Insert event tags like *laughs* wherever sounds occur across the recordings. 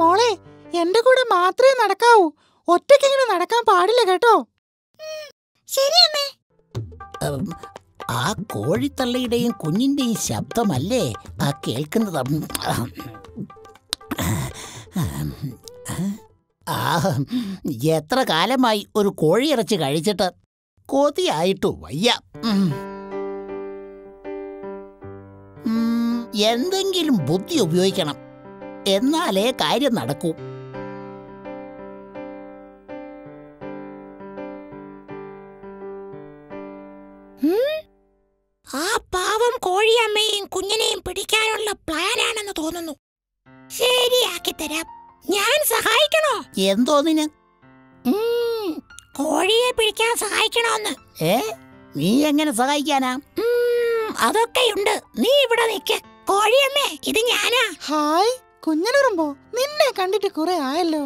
മോളെ എന്റെ കൂടെ മാത്രമേ നടക്കാവൂ. ഒറ്റയ്ക്ക് ഇങ്ങനെ നടക്കാൻ പാടില്ല കേട്ടോ. ശരി ആ കോഴിത്തള്ളയുടെയും കുഞ്ഞിന്റെയും ശബ്ദമല്ലേ? ആ കേൾക്കുന്നത് ആ എത്ര കാലമായി ഒരു കോഴിയിറച്ചി കഴിച്ചിട്ട് കൊതിയായിട്ടു വയ്യ. എന്തെങ്കിലും ബുദ്ധി ഉപയോഗിക്കണം. എന്നാലേ കാര്യം നടക്കൂ. ആ പാവം കോഴിയമ്മയും കുഞ്ഞിനെയും പിടിക്കാനുള്ള പ്ലാനാണെന്ന് തോന്നുന്നു. ശരിയാക്കി തരാം ഞാൻ സഹായിക്കണോ? എന്തോ നിന് കോഴിയെ പിടിക്കാൻ സഹായിക്കണോന്ന്. ഏ? നീ എങ്ങനെ സഹായിക്കാനാ? അതൊക്കെയുണ്ട്. നീ ഇവിടെ നിൽക്ക കോഴിയമ്മേ ഇത് ഞാനാ. ഹായ് കുഞ്ഞനുറുമ്പോ നിന്നെ കണ്ടിട്ട് കുറെ ആയല്ലോ.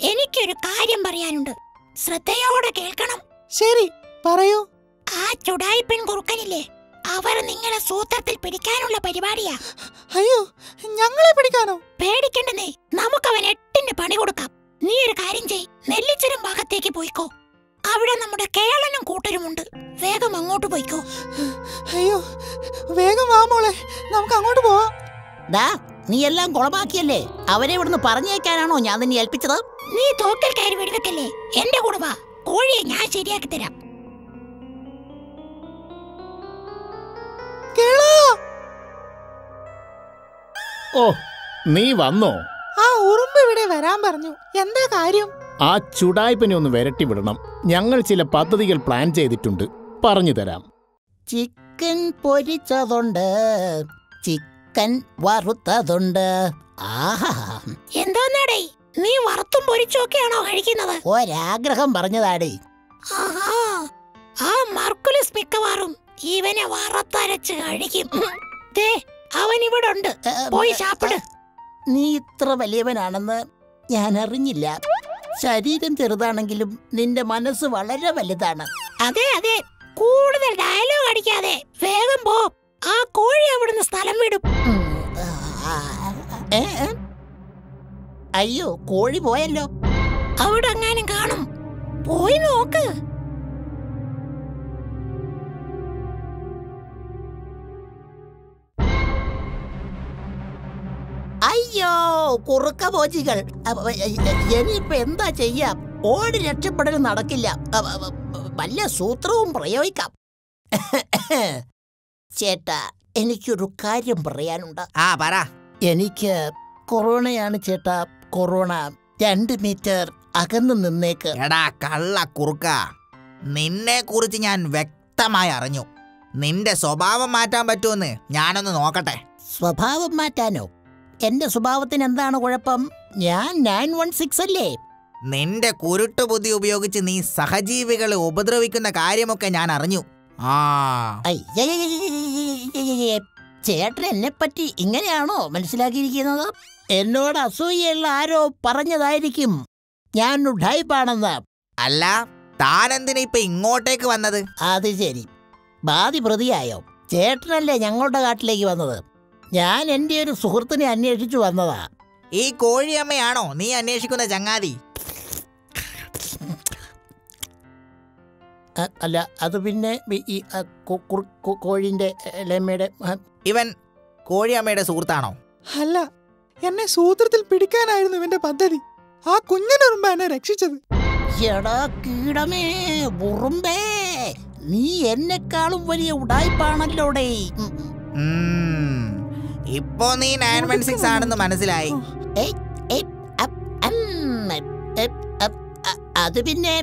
എനിക്കൊരു കാര്യം പറയാനുണ്ട്. ശ്രദ്ധയോടെ കേൾക്കണം. ശരി പറയൂ. ആ ചുടായി പെൺ കുറുക്കനില്ലേ അവർ നിങ്ങളെ സൂത്രത്തിൽ പിടിക്കാനുള്ള പരിപാടിയാ. അയ്യോ ഞങ്ങളെ പിടിക്കാനോ? പേടിക്കണ്ടേ നമുക്ക് അവൻ എട്ടിന്റെ പണി കൊടുക്കാം. നീ ഒരു കാര്യം ചെയ് നെല്ലിച്ചുരം ഭാഗത്തേക്ക് പോയിക്കോ. അവിടെ നമ്മുടെ കേളനും കൂട്ടരുമുണ്ട്. വേഗം അങ്ങോട്ട് പോയിക്കോ. അയ്യോ വേഗം വാ മോളെ. നമുക്ക് അങ്ങോട്ട് പോവാം. ദാ നീ എല്ലാം കുളമാക്കിയല്ലേ? അവരെ ഇവിടുന്ന് പറഞ്ഞേക്കാനാണോ ഞാൻ നിന്നെ ഏൽപ്പിച്ചത്? നീ തോക്കൽ കയറി വെടിവെക്കല്ലേ എന്റെ കൂടെ വാ. കോഴിയെ ഞാൻ ശരിയാക്കി തരാം. ഓ നീ വന്നോ? ആ ഉറുമ്പ് ഇവിടെ വരാൻ പറഞ്ഞു. എന്താ കാര്യം? ആ ചുടായ്പനെ ഒന്ന് വിരട്ടി വിടണം. ഞങ്ങൾ ചില പദ്ധതികൾ പ്ലാൻ ചെയ്തിട്ടുണ്ട്. പറഞ്ഞു തരാം. ചിക്കൻ പൊരിച്ചതുണ്ട്. ചിക്കൻ വറുത്തതുണ്ട്. ആഹാ. എന്താന്നടേ നീ വറുത്തും പൊരിച്ചൊക്കെയാണോ കഴിക്കുന്നത്? ഒരാഗ്രഹം പറഞ്ഞതാടേ. ആ മർക്കുലസ് മിക്കവാറും ഇവനെ വറുത്തരച്ച് കഴിക്കും. അവൻ ഇവിടെ ഉണ്ട് പോയി ചാപ്പിട്. നീ ഇത്ര വലിയവനാണെന്ന് ഞാൻ അറിഞ്ഞില്ല ശരീരം ചെറുതാണെങ്കിലും നിന്റെ മനസ്സ് വളരെ വലുതാണ്. അതെ അതെ. കൂടുതൽ ഡയലോഗ് അടിക്കാതെ സ്ഥലം വിടും അയ്യോ കോഴി പോയല്ലോ. അവിടെ അങ്ങനെ കാണും. പോയി നോക്ക്. അയ്യോ കുറുക്ക പോജികൾ ഇനിയിപ്പോ എന്താ ചെയ്യാം? ഓടി രക്ഷപ്പെടൽ നടക്കില്ല. വല്ല സൂത്രവും പ്രയോഗിക്കാം. *laughs* ചേട്ടാ എനിക്കൊരു കാര്യം പറയാനുണ്ട്. ആ പറ. എനിക്ക് കൊറോണയാണ് ചേട്ടാ കൊറോണ രണ്ട് മീറ്റർ അകന്നു നിന്നേക്ക്. എടാ കള്ള കുറുക്ക. നിന്നെ കുറിച്ച് ഞാൻ വ്യക്തമായി അറിഞ്ഞു. നിന്റെ സ്വഭാവം മാറ്റാൻ പറ്റുമെന്ന് ഞാനൊന്ന് നോക്കട്ടെ. സ്വഭാവം മാറ്റാനോ? എന്റെ സ്വഭാവത്തിന് എന്താണ് കുഴപ്പം? ഞാൻ നയൻ വൺ സിക്സ് അല്ലേ? നിന്റെ കുരുട്ടുബുദ്ധി ഉപയോഗിച്ച് നീ സഹജീവികളെ ഉപദ്രവിക്കുന്ന കാര്യമൊക്കെ ഞാൻ അറിഞ്ഞു. ചേട്ടൻ എന്നെ പറ്റി ഇങ്ങനെയാണോ മനസ്സിലാക്കിയിരിക്കുന്നത്? എന്നോട് അസൂയുള്ള ആരോ പറഞ്ഞതായിരിക്കും. ഞാൻ ഉഡായിപ്പാണെന്ന് അല്ല താനെന്തിനാ ഇപ്പൊ ഇങ്ങോട്ടേക്ക് വന്നത്? അത് ശരി. ബാധി പ്രതിയായോ? ചേട്ടനല്ലേ ഞങ്ങളുടെ കാട്ടിലേക്ക് വന്നത്. ഞാൻ എന്റെ ഒരു സുഹൃത്തിനെ അന്വേഷിച്ചു വന്നതാ. ഈ കോഴിയമ്മയാണോ നീ അന്വേഷിക്കുന്ന ചങ്ങാതി? അല്ല അത് പിന്നെ ഈ- കോഴിന്റെ ലെമ്മയുടെ ഇവൻ കോഴിയമ്മയുടെ സുഹൃത്താണോ? അല്ല എന്നെ സൂത്രത്തിൽ പിടിക്കാനായിരുന്നു ഇവന്റെ പദ്ധതി. ആ കുഞ്ഞിനുറുമ്പ എന്നെ രക്ഷിച്ചത്. എടാ കീടമേ ഉറുമ്പേ നീ എന്നെക്കാളും വലിയ ഉടായ്പാണല്ലോടേ. ഇപ്പോ നീ നയൻ വൺ സിക്സ് ആണെന്ന് മനസ്സിലായി. ഏയ്, അത് പിന്നെ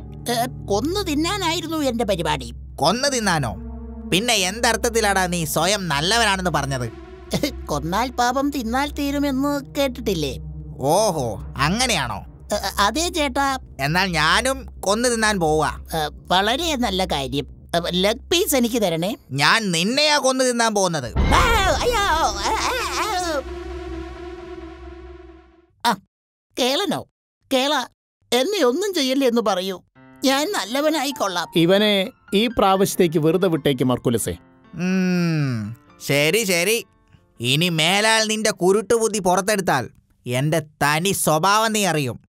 കൊന്നു തിന്നാനായിരുന്നു എന്റെ പരിപാടി. കൊന്നു തിന്നാനോ? പിന്നെ എന്തർത്ഥത്തിലാടാ നീ സ്വയം നല്ലവനാണെന്ന് പറഞ്ഞത്? കൊന്നാൽ പാപം തിന്നാൽ തീരുമെന്ന് കേട്ടിട്ടില്ലേ? ഓഹോ അങ്ങനെയാണോ? അതെ ചേട്ടാ. എന്നാൽ ഞാനും കൊന്നു തിന്നാൻ പോവാ. വളരെ നല്ല കാര്യം. ലെഗ് പീസ് എനിക്ക് തരണേ. ഞാൻ നിന്നെയാ കൊന്നു തിന്നാൻ പോകുന്നത്. കേളനോ? കേള എന്നെ ഒന്നും ചെയ്യല്ലേ എന്ന് പറയൂ. ഞാൻ നല്ലവനായി കൊള്ളാം. ഇവനെ ഈ പ്രാവശ്യത്തേക്ക് വെറുതെ വിട്ടേക്ക് മർക്കുലസേ. ശരി ശരി. ഇനി മേലാൽ നിന്റെ കുരുട്ടുബുദ്ധി പുറത്തെടുത്താൽ എന്റെ തനി സ്വഭാവം നീ അറിയും.